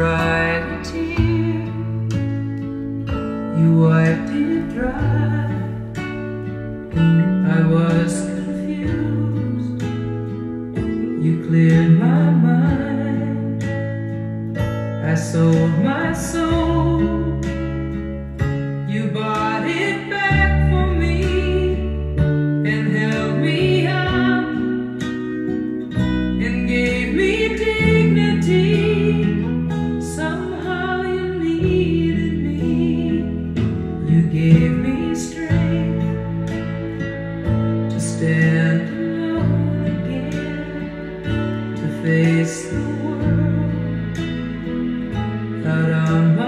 cried a tear You wiped it dry I was confused. You cleared my mind. I sold my soul. needed me. You gave me strength to stand alone again, to face the world out on my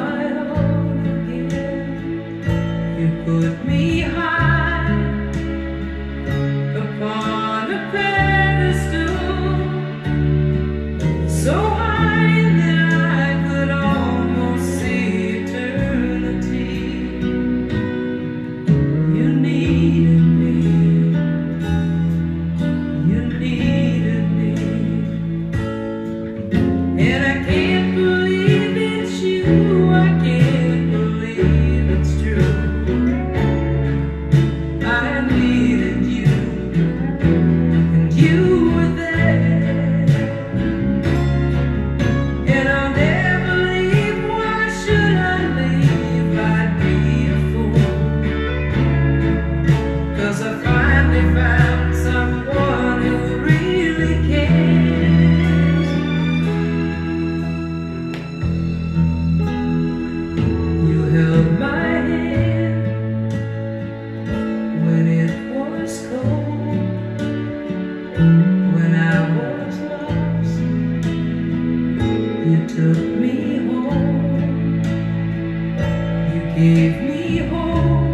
and peace. give me hope.